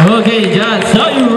Okay, John, saw you